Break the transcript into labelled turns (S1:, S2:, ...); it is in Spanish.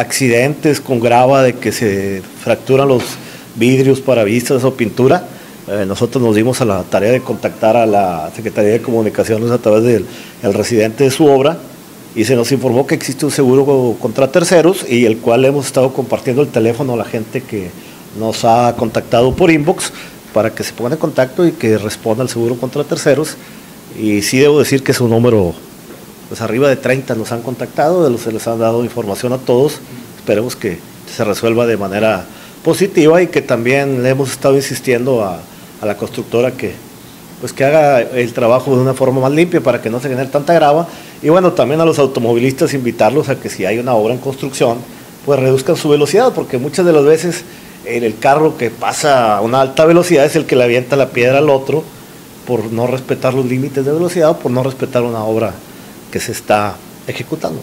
S1: accidentes con grava de que se fracturan los vidrios, paravistas o pintura, eh, nosotros nos dimos a la tarea de contactar a la Secretaría de Comunicaciones a través del residente de su obra y se nos informó que existe un seguro contra terceros y el cual hemos estado compartiendo el teléfono a la gente que nos ha contactado por inbox para que se pongan en contacto y que responda al seguro contra terceros. Y sí debo decir que es un número, pues arriba de 30 nos han contactado, de los se les han dado información a todos. Esperemos que se resuelva de manera positiva y que también le hemos estado insistiendo a, a la constructora que, pues que haga el trabajo de una forma más limpia para que no se genere tanta grava. Y bueno, también a los automovilistas invitarlos a que si hay una obra en construcción, pues reduzcan su velocidad, porque muchas de las veces en el carro que pasa a una alta velocidad es el que le avienta la piedra al otro por no respetar los límites de velocidad o por no respetar una obra que se está ejecutando.